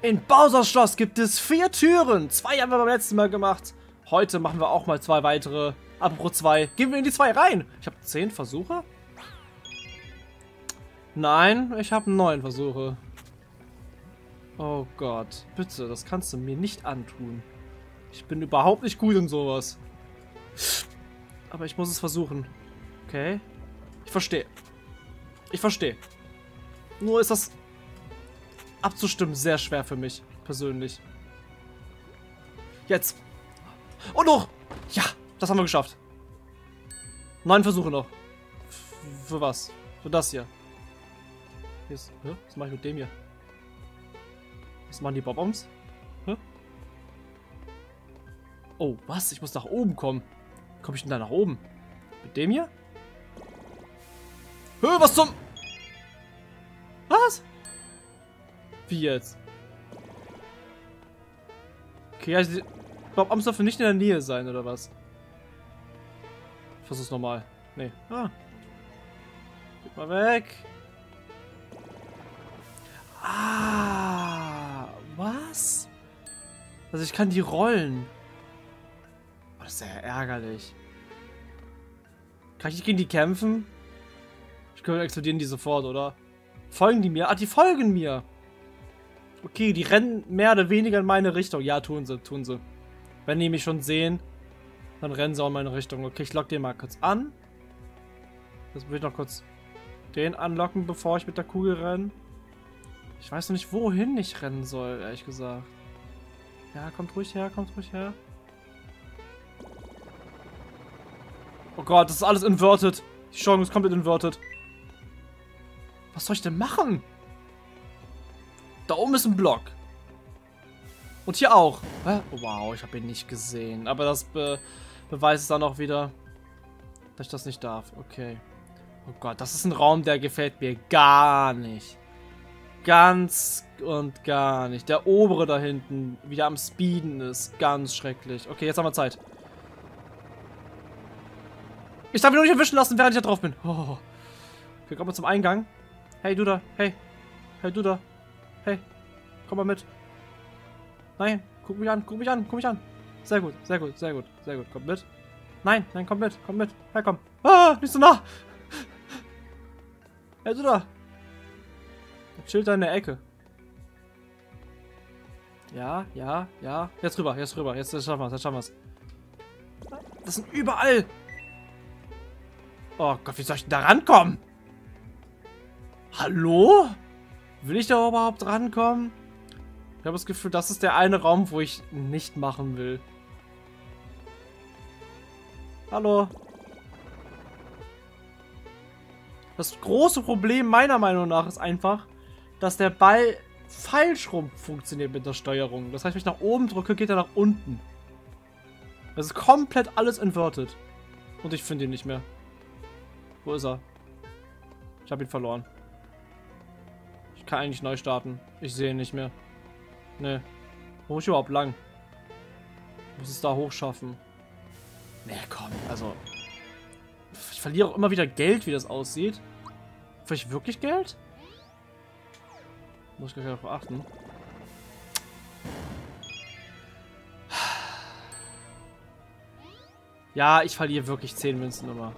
In Bowser's Schloss gibt es vier Türen. Zwei haben wir beim letzten Mal gemacht. Heute machen wir auch mal zwei weitere. Apropos zwei. Gehen wir in die zwei rein. Ich habe zehn Versuche. Nein, ich habe neun Versuche. Oh Gott. Bitte, das kannst du mir nicht antun. Ich bin überhaupt nicht gut in sowas. Aber ich muss es versuchen. Okay. Ich verstehe. Ich verstehe. Nur ist das abzustimmen sehr schwer für mich, persönlich. Jetzt. Und noch. Ja, das haben wir geschafft. Neun Versuche noch. F für was? Für das hier. hier ist, hä? Was mache ich mit dem hier? Was machen die Bob-Oms? Oh, was? Ich muss nach oben kommen. Wie komme ich denn da nach oben? Mit dem hier? Hö, was zum... Wie jetzt? Okay, also Bob Ams dürfen nicht in der Nähe sein, oder was? Ich versuch's nochmal. Nee. Ah. Geht mal weg. Ah. Was? Also ich kann die rollen. Oh, das ist ja ärgerlich. Kann ich gegen die kämpfen? Ich könnte explodieren die sofort, oder? Folgen die mir? Ah, die folgen mir. Okay, die rennen mehr oder weniger in meine Richtung. Ja, tun sie, tun sie. Wenn die mich schon sehen, dann rennen sie auch in meine Richtung. Okay, ich lock den mal kurz an. Jetzt will ich noch kurz den anlocken, bevor ich mit der Kugel renne. Ich weiß noch nicht, wohin ich rennen soll, ehrlich gesagt. Ja, kommt ruhig her, kommt ruhig her. Oh Gott, das ist alles inverted. Die Steuerung ist komplett inverted. Was soll ich denn machen? Da oben ist ein Block. Und hier auch. Hä? Oh, wow, ich habe ihn nicht gesehen. Aber das be beweist es dann auch wieder, dass ich das nicht darf. Okay. Oh Gott, das ist ein Raum, der gefällt mir gar nicht. Ganz und gar nicht. Der obere da hinten, wieder am Speeden ist. Ganz schrecklich. Okay, jetzt haben wir Zeit. Ich darf ihn nur nicht erwischen lassen, während ich da drauf bin. Oh. Okay, kommen wir zum Eingang. Hey, du da. Hey. Hey, du da. Hey. Komm mal mit. Nein. Guck mich an. Guck mich an. Guck mich an. Sehr gut. Sehr gut. Sehr gut. Sehr gut. Komm mit. Nein. Nein, komm mit. Komm mit. Hey, komm. Ah, nicht so nah. Hey, du da. Chill da in der Ecke. Ja, ja, ja. Jetzt rüber, jetzt rüber. Jetzt schaffen wir es, jetzt schaffen wir es. Das sind überall. Oh Gott, wie soll ich denn da rankommen? Hallo? Will ich da überhaupt rankommen? Ich habe das Gefühl, das ist der eine Raum, wo ich nicht machen will. Hallo? Das große Problem meiner Meinung nach ist einfach, dass der Ball falsch rum funktioniert mit der Steuerung. Das heißt, wenn ich nach oben drücke, geht er nach unten. Das ist komplett alles inverted. Und ich finde ihn nicht mehr. Wo ist er? Ich habe ihn verloren. Kann eigentlich neu starten. Ich sehe ihn nicht mehr. Ne. Wo muss ich überhaupt lang? Ich muss es da hochschaffen. Ne, komm. Also. Ich verliere auch immer wieder Geld, wie das aussieht. Vielleicht wirklich Geld? Muss ich gleich darauf achten. Ja, ich verliere wirklich 10 Münzen immer.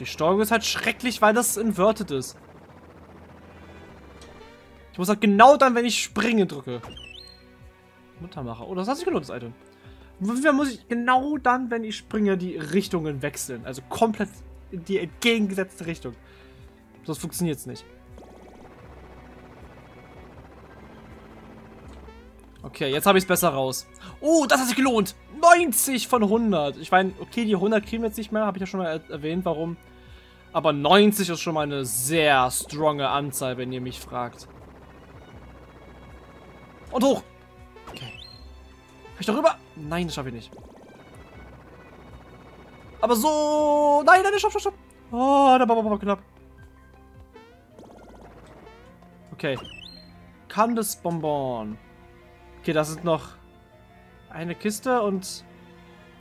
Die Steuerung ist halt schrecklich, weil das inverted ist. Ich muss halt genau dann, wenn ich springe, drücke. Muttermacher. Oh, das hat sich gelohnt, das Item. Wie muss ich genau dann, wenn ich springe, die Richtungen wechseln. Also komplett in die entgegengesetzte Richtung. Das funktioniert es nicht. Okay, jetzt habe ich es besser raus. Oh, das hat sich gelohnt. 90 von 100. Ich meine, okay, die 100 kriegen wir jetzt nicht mehr. Habe ich ja schon mal erwähnt, warum. Aber 90 ist schon mal eine sehr stronge Anzahl, wenn ihr mich fragt. Und hoch. Okay. Kann ich da rüber? Nein, das schaffe ich nicht. Aber so... Nein, nein, stopp, stopp, stopp. Oh, da war knapp. Okay. Kandesbonbon. Okay, das ist noch eine Kiste und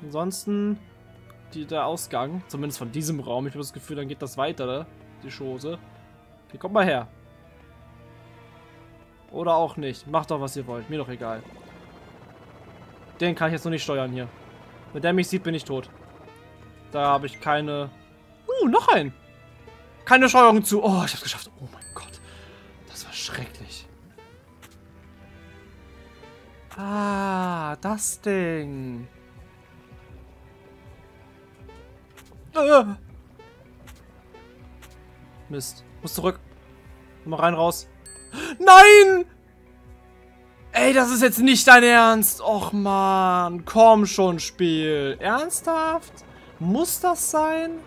ansonsten die, der Ausgang. Zumindest von diesem Raum. Ich habe das Gefühl, dann geht das weiter, ne? Die Chose. Okay, komm mal her. Oder auch nicht. Macht doch, was ihr wollt. Mir doch egal. Den kann ich jetzt noch nicht steuern hier. Wenn der mich sieht, bin ich tot. Da habe ich keine... Uh, noch ein. Keine Steuerung zu. Oh, ich hab's geschafft. Oh mein Gott. Das war schrecklich. Ah, das Ding. Äh. Mist. Muss zurück. Mal rein, raus. Nein! Ey, das ist jetzt nicht dein Ernst. Och, man. Komm schon, Spiel. Ernsthaft? Muss das sein?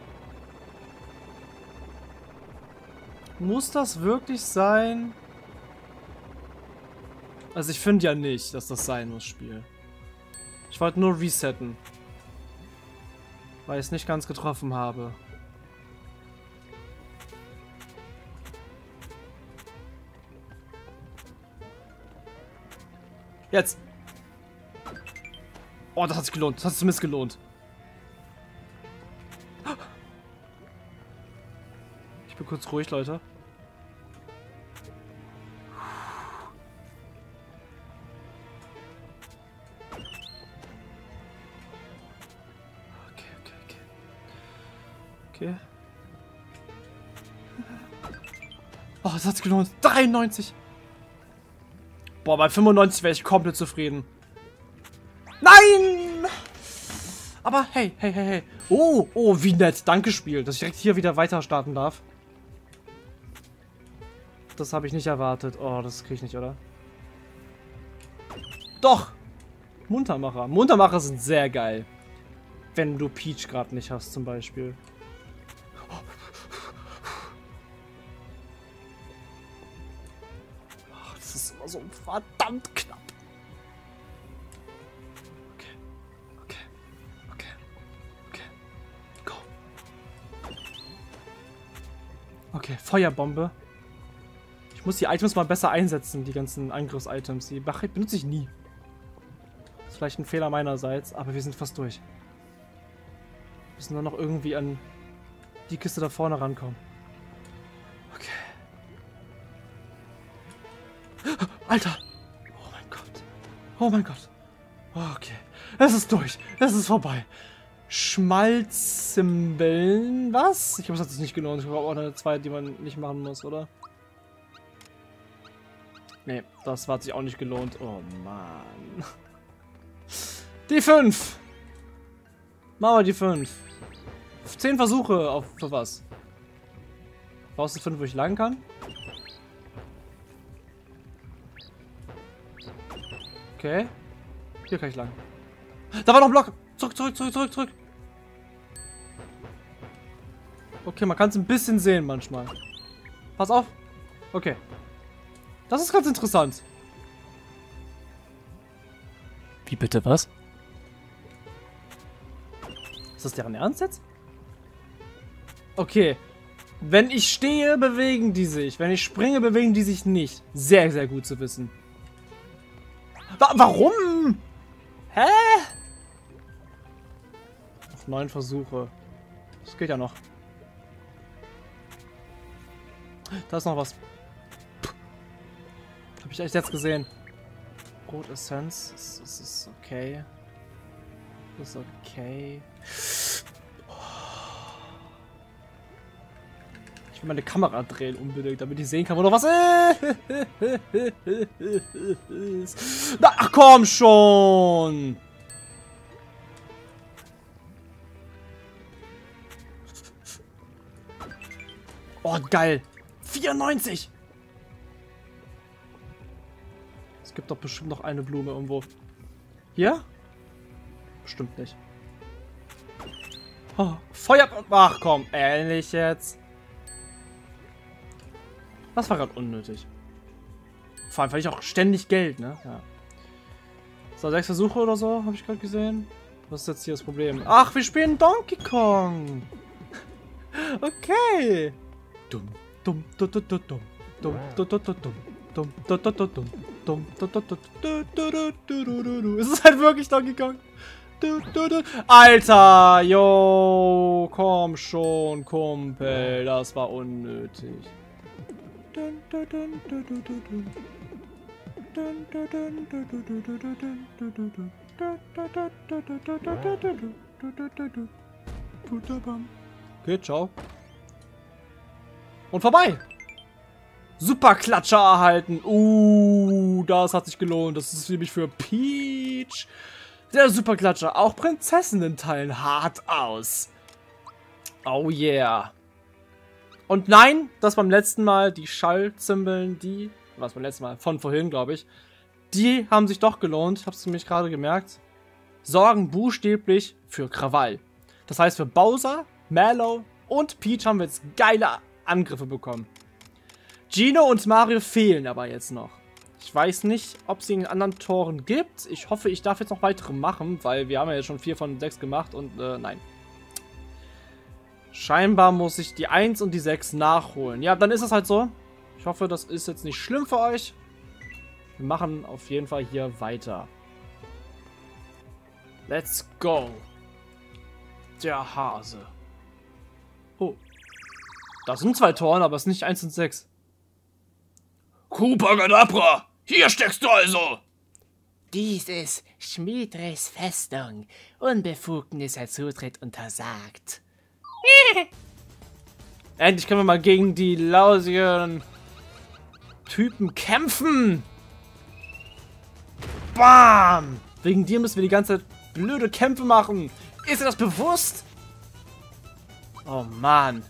Muss das wirklich sein? Also ich finde ja nicht, dass das sein muss, Spiel. Ich wollte nur resetten. Weil ich es nicht ganz getroffen habe. Jetzt. Oh, das hat sich gelohnt. Das hat sich zumindest gelohnt. Ich bin kurz ruhig, Leute. Oh, das hat sich gelohnt. 93. Boah, bei 95 wäre ich komplett zufrieden. Nein! Aber hey, hey, hey, hey. Oh, oh, wie nett. Danke, Spiel, dass ich direkt hier wieder weiter starten darf. Das habe ich nicht erwartet. Oh, das kriege ich nicht, oder? Doch! Muntermacher. Muntermacher sind sehr geil. Wenn du Peach gerade nicht hast, zum Beispiel. So verdammt knapp. Okay. Okay. Okay. Okay. Go. Okay, Feuerbombe. Ich muss die Items mal besser einsetzen, die ganzen Angriffs-Items. Die benutze ich nie. Das ist vielleicht ein Fehler meinerseits, aber wir sind fast durch. Wir müssen nur noch irgendwie an die Kiste da vorne rankommen. Oh mein Gott. Okay. Es ist durch. Es ist vorbei. Schmalzimbeln. Was? Ich glaube, es sich nicht gelohnt. Ich glaube auch eine zweite, die man nicht machen muss, oder? Nee, das hat sich auch nicht gelohnt. Oh Mann. Die 5. Machen wir die 5. 10 Versuche auf für was? Brauchst du 5, wo ich lang kann? Okay. Hier kann ich lang. Da war noch ein Block. Zurück, zurück, zurück, zurück, zurück. Okay, man kann es ein bisschen sehen manchmal. Pass auf. Okay. Das ist ganz interessant. Wie bitte, was? Ist das deren Ernst jetzt? Okay. Wenn ich stehe, bewegen die sich. Wenn ich springe, bewegen die sich nicht. Sehr, sehr gut zu wissen. Wa warum? Hä? Noch neun Versuche. Das geht ja noch. Da ist noch was. Habe ich echt jetzt gesehen. Rot Essenz. Das, das ist okay. Das ist okay. Will meine Kamera drehen unbedingt, damit ich sehen kann, wo noch was ist. Na, ach komm schon! Oh, geil. 94! Es gibt doch bestimmt noch eine Blume irgendwo. Hier? Bestimmt nicht. Oh, Feuer... Ach komm, ähnlich jetzt. Das war gerade unnötig. Vor allem, weil ich auch ständig Geld, ne? Ja. So, sechs Versuche oder so, habe ich gerade gesehen. Was ist jetzt hier das Problem? Ach, wir spielen Donkey Kong. Okay. Dumm, dumm, dumm, dumm, dumm, dumm, dumm, dumm, dumm, dumm. Dumm, dumm, dumm, dumm, dumm, Es ist halt wirklich Donkey Kong. Alter, yo, komm schon, Kumpel, das war unnötig. Okay, ciao. Und vorbei. Super Klatscher erhalten. Uh, das hat sich gelohnt. Das ist nämlich für Peach. Der Super Klatscher. Auch Prinzessinnen teilen hart aus. Oh yeah. Und nein, das beim letzten Mal, die Schallzimbeln, die, was beim letzten Mal, von vorhin, glaube ich, die haben sich doch gelohnt, hab's nämlich gerade gemerkt, sorgen buchstäblich für Krawall. Das heißt, für Bowser, Mallow und Peach haben wir jetzt geile Angriffe bekommen. Gino und Mario fehlen aber jetzt noch. Ich weiß nicht, ob es in anderen Toren gibt. Ich hoffe, ich darf jetzt noch weitere machen, weil wir haben ja jetzt schon vier von sechs gemacht und äh, nein. Scheinbar muss ich die 1 und die 6 nachholen. Ja, dann ist es halt so. Ich hoffe, das ist jetzt nicht schlimm für euch. Wir machen auf jeden Fall hier weiter. Let's go. Der Hase. Oh. Das sind zwei Toren, aber es ist nicht 1 und 6. Koopa Gadabra, hier steckst du also. Dies ist Schmiedres Festung. Unbefugnis Zutritt untersagt. Endlich können wir mal gegen die lausigen Typen kämpfen. Bam! Wegen dir müssen wir die ganze Zeit blöde Kämpfe machen. Ist dir das bewusst? Oh Mann.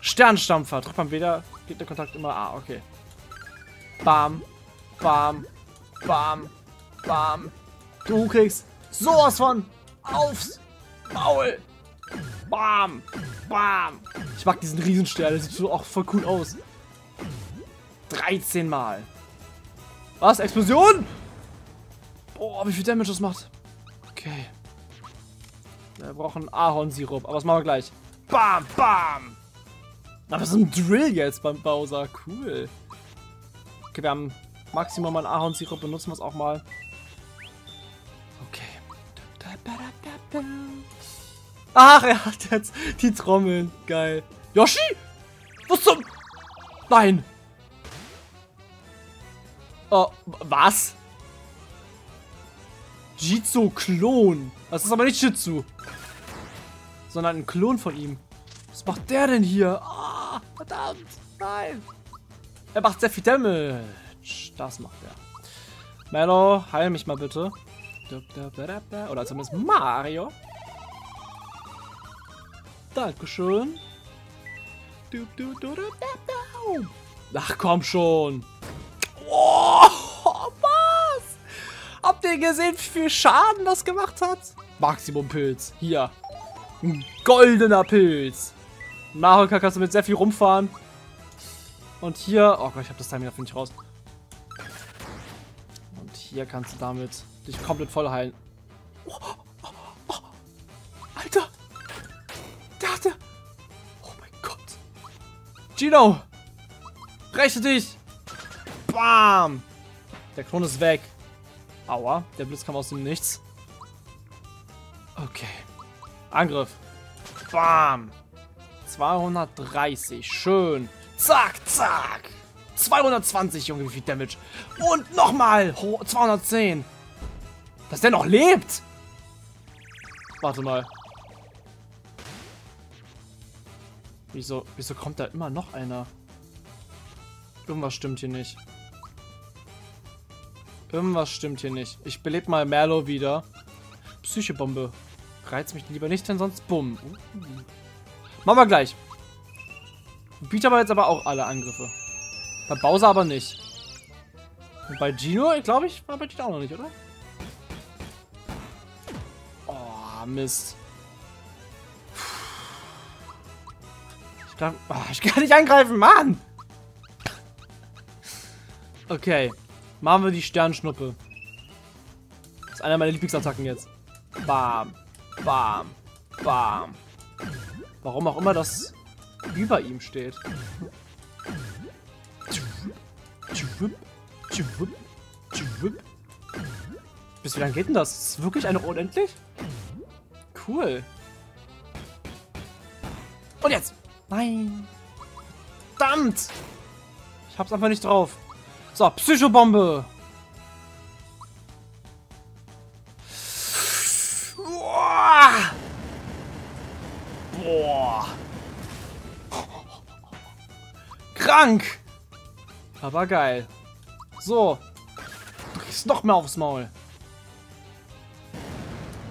Sternstampfer. Drückt man wieder. Geht der Kontakt immer. Ah, okay. Bam. Bam. Bam. Bam. Du kriegst sowas von aufs Maul. Bam! Bam! Ich mag diesen Riesenstern, der sieht so auch voll cool aus. 13 Mal. Was? Explosion? Boah, wie viel Damage das macht. Okay. Wir brauchen Ahornsirup, aber das machen wir gleich. Bam, bam! Aber das ist ein Drill jetzt beim Bowser. Cool. Okay, wir haben Maximum an Ahornsirup, benutzen wir es auch mal. Ach, er hat jetzt die Trommeln. Geil. Yoshi? Was zum... Nein. Oh, was? Jitsu-Klon. Das ist aber nicht Jitsu. Sondern ein Klon von ihm. Was macht der denn hier? Ah, verdammt. Nein. Er macht sehr viel Damage. Das macht er. Mello, heil mich mal bitte. Oder zumindest Mario. Dankeschön. Ach komm schon. Oh, was? Habt ihr gesehen, wie viel Schaden das gemacht hat? Maximum Pilz. Hier. Ein goldener Pilz. Mario Kart kannst du mit sehr viel rumfahren. Und hier... Oh Gott, ich habe das Timing dafür nicht raus. Und hier kannst du damit dich komplett voll heilen. Oh. Gino! Breche dich! Bam! Der Klon ist weg. Aua, der Blitz kam aus dem Nichts. Okay. Angriff. Bam! 230. Schön. Zack, zack. 220, Junge, wie viel Damage. Und nochmal. 210. Dass der noch lebt. Warte mal. Wieso, wieso kommt da immer noch einer? Irgendwas stimmt hier nicht. Irgendwas stimmt hier nicht. Ich belebe mal Merlo wieder. Psychebombe. Reiz mich lieber nicht, denn sonst bumm. Machen wir gleich. Peter aber jetzt aber auch alle Angriffe. Bei Bowser aber nicht. Und bei Gino, glaube ich, war bei Gino auch noch nicht, oder? Oh, Mist. Ich, glaub, oh, ich kann nicht angreifen, Mann! Okay. Machen wir die Sternschnuppe. Das ist einer meiner Lieblingsattacken jetzt. Bam. Bam. Bam. Warum auch immer das über ihm steht. Bis wie lange geht denn das? Ist wirklich eine unendlich? Cool. Und jetzt! Nein. Verdammt. Ich hab's einfach nicht drauf. So, Psychobombe. Boah. Boah. Krank. Aber geil. So. Du kriegst noch mehr aufs Maul.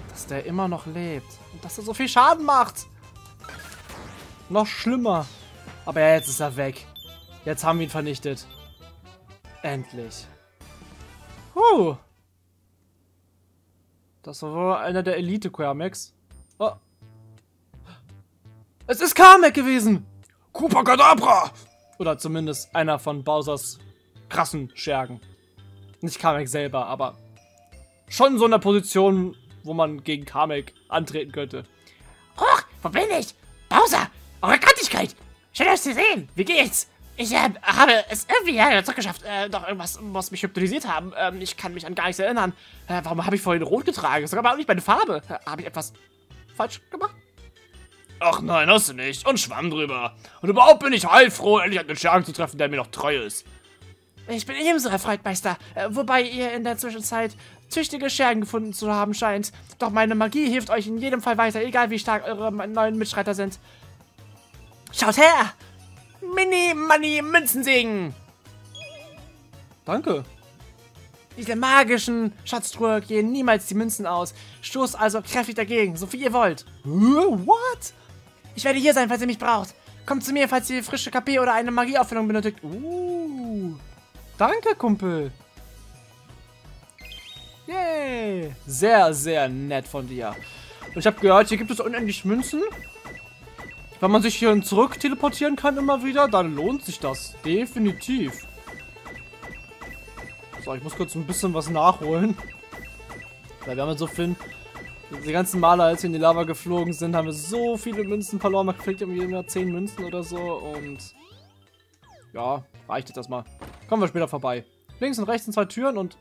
Dass der immer noch lebt. Und dass er so viel Schaden macht. Noch schlimmer. Aber ja, jetzt ist er weg. Jetzt haben wir ihn vernichtet. Endlich. Huh. Das war wohl einer der elite quermax Oh. Es ist Kamek gewesen! Koopa Kadabra! Oder zumindest einer von Bowsers krassen Schergen. Nicht Kamek selber, aber schon so in der Position, wo man gegen Kamek antreten könnte. Hoch, wo bin ich? Bowser, Kantigkeit! Schön, euch zu sehen. Wie geht's? Ich äh, habe es irgendwie ja, zurückgeschafft. Äh, doch irgendwas muss mich hypnotisiert haben. Ähm, ich kann mich an gar nichts erinnern. Äh, warum habe ich vorhin rot getragen? Sogar aber auch nicht meine Farbe. Äh, habe ich etwas falsch gemacht? Ach nein, hast du nicht. Und Schwamm drüber. Und überhaupt bin ich heilfroh, endlich einen Schergen zu treffen, der mir noch treu ist. Ich bin ebenso erfreut, Meister. Äh, wobei ihr in der Zwischenzeit tüchtige Schergen gefunden zu haben scheint. Doch meine Magie hilft euch in jedem Fall weiter, egal wie stark eure neuen Mitstreiter sind. Schaut her! Mini Money Münzensegen! Danke. Diese magischen Schatztruhe gehen niemals die Münzen aus. Stoßt also kräftig dagegen, so viel ihr wollt. What? Ich werde hier sein, falls ihr mich braucht. Kommt zu mir, falls ihr frische KP oder eine Magieauffüllung benötigt. Uh. Danke, Kumpel. Yay. Sehr, sehr nett von dir. Und ich habe gehört, hier gibt es unendlich Münzen. Wenn man sich hier zurück teleportieren kann immer wieder, dann lohnt sich das. Definitiv. So, ich muss kurz ein bisschen was nachholen. Weil wir haben ja so viel... Die ganzen Male, als wir in die Lava geflogen sind, haben wir so viele Münzen verloren. Man kriegt irgendwie immer 10 Münzen oder so. Und... Ja, reicht jetzt erstmal. Kommen wir später vorbei. Links und rechts sind zwei Türen und...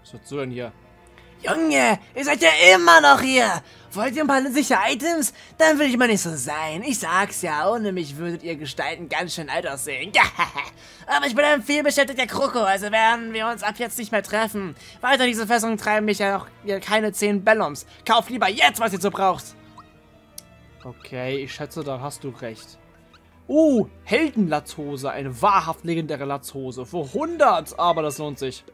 Was wird so denn hier? Junge, ihr seid ja immer noch hier. Wollt ihr ein paar nützliche Items? Dann will ich mal nicht so sein. Ich sag's ja, ohne mich würdet ihr Gestalten ganz schön alt aussehen. Aber ich bin ein vielbeschäftigter Kroko, also werden wir uns ab jetzt nicht mehr treffen. Weiter diese Fässungen treiben mich ja noch keine 10 Bellums. Kauf lieber jetzt, was ihr so braucht. Okay, ich schätze, da hast du recht. Oh, Heldenlatzhose, eine wahrhaft legendäre Latzhose. Für 100, aber das lohnt sich.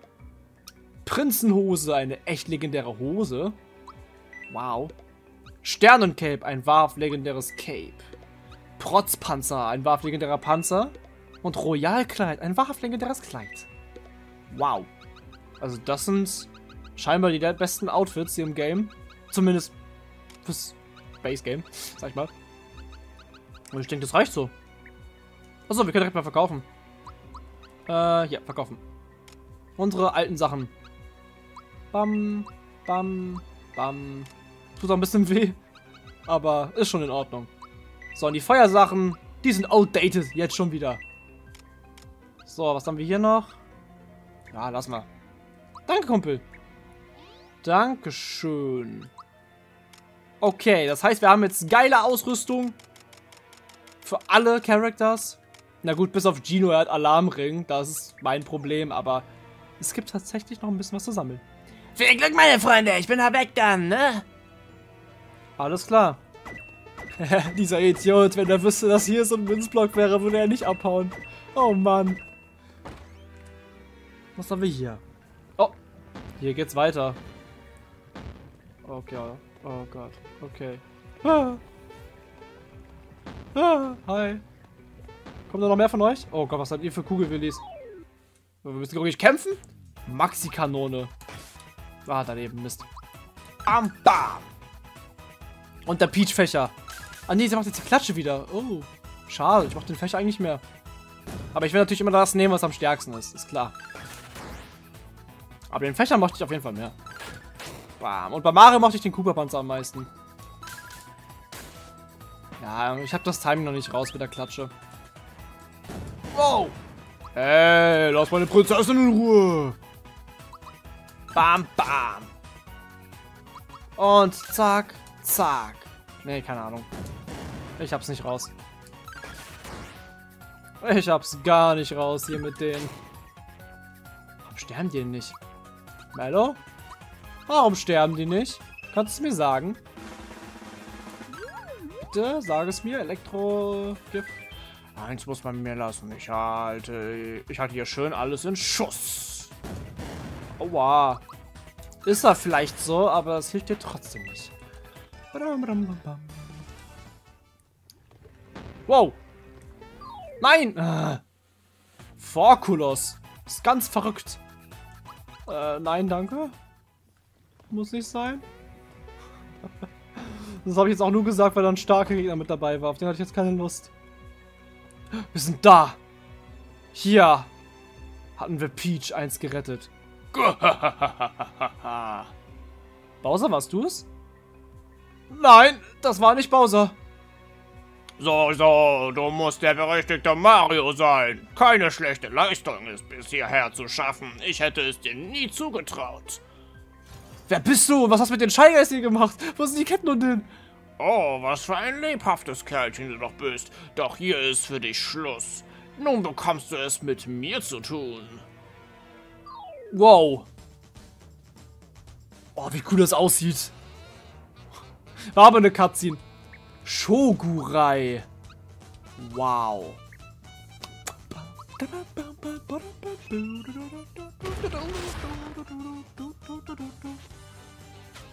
Prinzenhose, eine echt legendäre Hose. Wow. Sternencape, ein wahrhaft legendäres Cape. Protzpanzer, ein wahrhaft legendärer Panzer. Und Royalkleid, ein wahrhaft legendäres Kleid. Wow. Also das sind scheinbar die besten Outfits hier im Game. Zumindest fürs Base Game, sag ich mal. Und ich denke, das reicht so. Achso, wir können direkt mal verkaufen. Äh, ja, verkaufen. Unsere alten Sachen. Bam, bam, bam. Tut auch ein bisschen weh. Aber ist schon in Ordnung. So, und die Feuersachen, die sind outdated jetzt schon wieder. So, was haben wir hier noch? Ja, lass mal. Danke, Kumpel. Dankeschön. Okay, das heißt, wir haben jetzt geile Ausrüstung. Für alle Characters. Na gut, bis auf Gino, er hat Alarmring. Das ist mein Problem, aber es gibt tatsächlich noch ein bisschen was zu sammeln. Viel Glück, meine Freunde. Ich bin da weg dann, ne? Alles klar. Dieser Idiot, wenn er wüsste, dass hier so ein Münzblock wäre, würde er nicht abhauen. Oh Mann. Was haben wir hier? Oh, hier geht's weiter. Okay. Oh Gott. Okay. Ah. Ah, hi. Kommt da noch mehr von euch? Oh Gott, was seid ihr für Kugelwillis? Wir müssen wirklich kämpfen? Maxi-Kanone. Ah, daneben, Mist. Bam, bam. Und der Peach-Fächer. Ah nee, sie macht jetzt die Klatsche wieder. Oh, schade. Ich mach den Fächer eigentlich mehr. Aber ich will natürlich immer das nehmen, was am stärksten ist. Ist klar. Aber den Fächer mochte ich auf jeden Fall mehr. Bam. Und bei Mario mochte ich den Cooper-Panzer am meisten. Ja, ich habe das Timing noch nicht raus mit der Klatsche. Wow. Hey, lass meine Prinzessin in Ruhe. Bam, bam. Und zack, zack. Nee, keine Ahnung. Ich hab's nicht raus. Ich hab's gar nicht raus hier mit denen. Warum sterben die denn nicht? Mello? Warum sterben die nicht? Kannst du es mir sagen? Bitte, sag es mir. Elektro-Gift. Eins muss man mir lassen. Ich halte, ich halte hier schön alles in Schuss. Aua. Ist er vielleicht so, aber es hilft dir trotzdem nicht. Wow. Nein. Äh. Ist ganz verrückt. Äh, nein, danke. Muss nicht sein. Das habe ich jetzt auch nur gesagt, weil da ein starker Gegner mit dabei war. Auf den hatte ich jetzt keine Lust. Wir sind da. Hier hatten wir Peach eins gerettet. Bowser, warst du es? Nein, das war nicht Bowser. So, so, du musst der berechtigte Mario sein. Keine schlechte Leistung ist bis hierher zu schaffen. Ich hätte es dir nie zugetraut. Wer bist du? Was hast du mit den Scheigeist hier gemacht? Wo sind die Ketten und hin? Oh, was für ein lebhaftes Kerlchen du doch bist. Doch hier ist für dich Schluss. Nun bekommst du es mit mir zu tun. Wow. Oh, wie cool das aussieht. War aber eine Cutscene. Shogurai. Wow.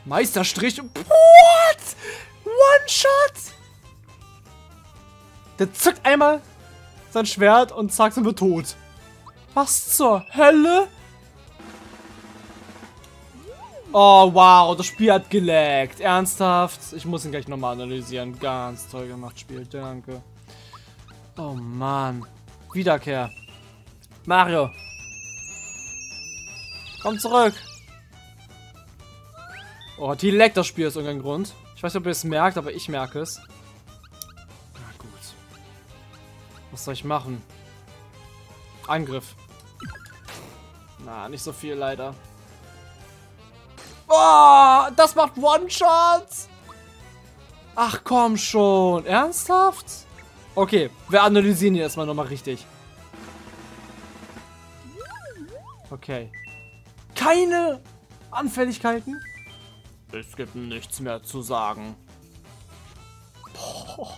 Meisterstrich. What? One Shot? Der zückt einmal sein Schwert und zack, sind wir tot. Was zur Hölle? Oh, wow, das Spiel hat gelaggt. Ernsthaft? Ich muss ihn gleich nochmal analysieren. Ganz toll gemacht, Spiel. Danke. Oh, Mann. Wiederkehr. Mario. Komm zurück. Oh, die leckt das Spiel aus irgendeinem Grund. Ich weiß nicht, ob ihr es merkt, aber ich merke es. Na gut. Was soll ich machen? Angriff. Na, nicht so viel leider. Oh, das macht One-Shots. Ach komm schon. Ernsthaft? Okay, wir analysieren hier erstmal nochmal richtig. Okay. Keine Anfälligkeiten? Es gibt nichts mehr zu sagen. Boah.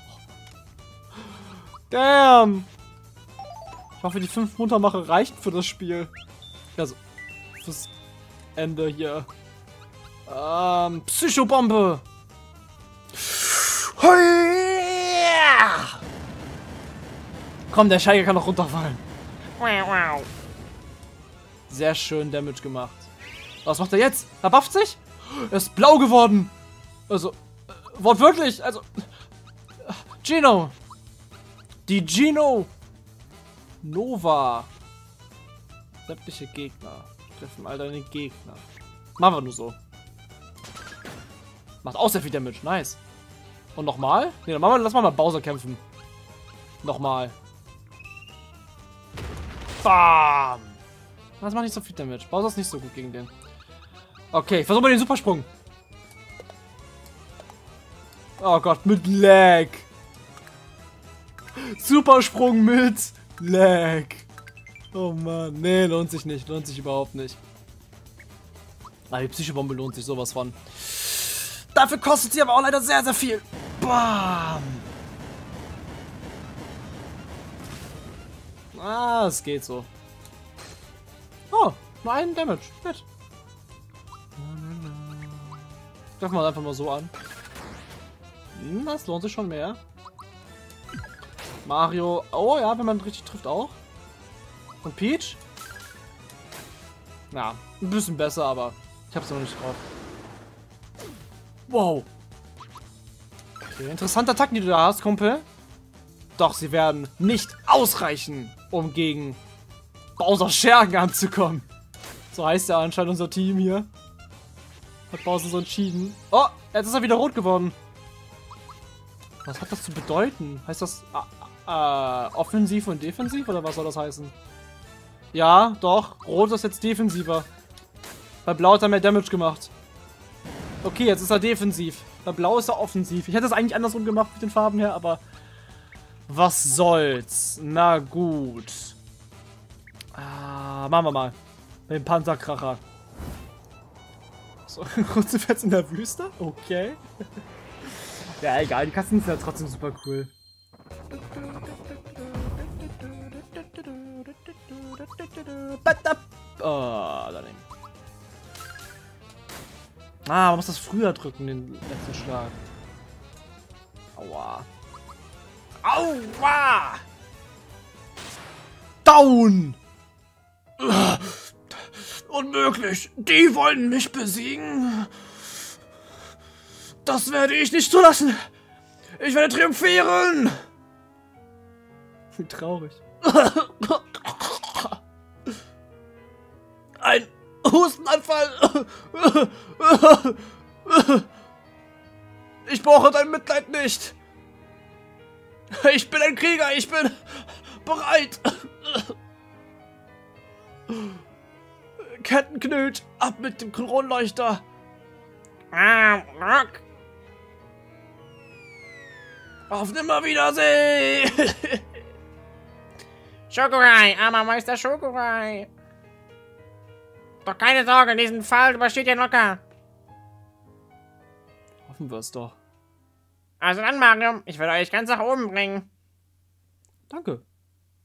Damn. Ich hoffe, die fünf Muntermache reichen für das Spiel. Also, fürs Ende hier. Ähm, Psychobombe. Komm, der Scheige kann noch runterfallen. Sehr schön Damage gemacht. Was macht er jetzt? Er bufft sich? Er ist blau geworden. Also, äh, wortwörtlich. Also, äh, Gino. Die Gino Nova. Sämtliche Gegner. Treffen all deine Gegner. Machen wir nur so. Macht auch sehr viel Damage. Nice. Und nochmal? Ne, dann machen wir, lass mal mal Bowser kämpfen. Nochmal. Bam! Das macht nicht so viel Damage. Bowser ist nicht so gut gegen den. Okay, versuchen wir den Supersprung. Oh Gott, mit Lag. Supersprung mit Lag. Oh Mann. Nee, lohnt sich nicht. Lohnt sich überhaupt nicht. Ah, die Psychobombe lohnt sich sowas von. Dafür kostet sie aber auch leider sehr, sehr viel. Bam. Ah, es geht so. Oh, nur einen Damage. Nett. Treffen wir einfach mal so an. Hm, das lohnt sich schon mehr. Mario. Oh ja, wenn man richtig trifft auch. Und Peach? Ja, ein bisschen besser, aber ich hab's noch nicht drauf. Wow. Okay, interessante Attacken, die du da hast, Kumpel. Doch sie werden nicht ausreichen, um gegen Bowser Schergen anzukommen. So heißt ja anscheinend unser Team hier. Hat Bowser so entschieden. Oh, jetzt ist er wieder rot geworden. Was hat das zu bedeuten? Heißt das äh, äh, offensiv und defensiv oder was soll das heißen? Ja, doch. Rot ist jetzt defensiver. Bei Blau hat er mehr Damage gemacht. Okay, jetzt ist er defensiv. Bei Blau ist er offensiv. Ich hätte es eigentlich andersrum gemacht mit den Farben her, aber... Was soll's? Na gut. Ah, machen wir mal. Mit dem Panzerkracher. So, kurze Fetz in der Wüste? Okay. Ja, egal, die Cutscenes sind ja trotzdem super cool. Oh, daneben. Ah, man muss das früher drücken, den letzten Schlag. Aua. Aua! Down! Unmöglich. Die wollen mich besiegen. Das werde ich nicht zulassen. Ich werde triumphieren. Wie traurig. Hustenanfall. Ich brauche dein Mitleid nicht. Ich bin ein Krieger. Ich bin bereit. Kettenknüt, ab mit dem Kronleuchter. Ah. Auf Nimmerwiedersehen! Schokorai, armer Meister Schokorai. Doch keine Sorge, diesen Fall übersteht ihr locker. Hoffen wir es doch. Also dann, Mario, ich werde euch ganz nach oben bringen. Danke.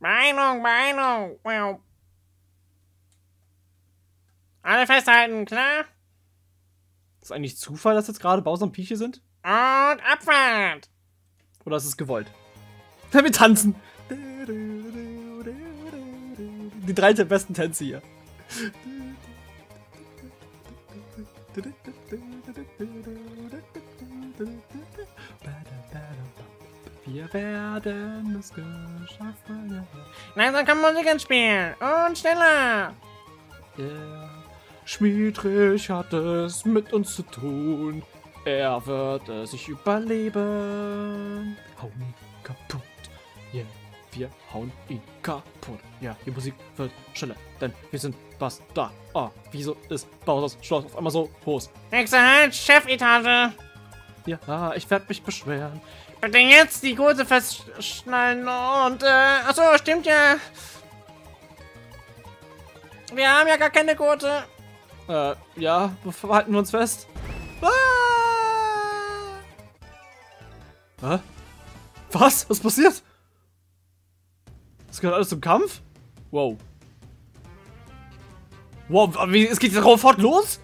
Beeilung, Beeilung. Wow. Alle festhalten, klar? Ist eigentlich Zufall, dass jetzt gerade Bowser und hier sind? Und Abfahrt. Oder ist es gewollt? Wir tanzen. Die drei besten Tänze hier. Wir werden es geschaffen. Langsam kann Musik ins Spiel. Und schneller. Der Schmiedrich hat es mit uns zu tun. Er wird es sich überleben. Hauen ihn kaputt. Yeah, wir hauen ihn kaputt. Ja, die Musik wird schneller, denn wir sind was da. Ah, wieso ist Bowser's Schloss auf einmal so groß? Nächster Halt, Chefetage. Ja, ich werde mich beschweren. Bitte jetzt die Gurte festschnallen und, äh, achso, stimmt ja. Wir haben ja gar keine Gurte. Äh, ja, halten wir uns fest. Ah! Hä? Was? Was passiert? Das gehört alles zum Kampf? Wow. Wow, es geht sofort los?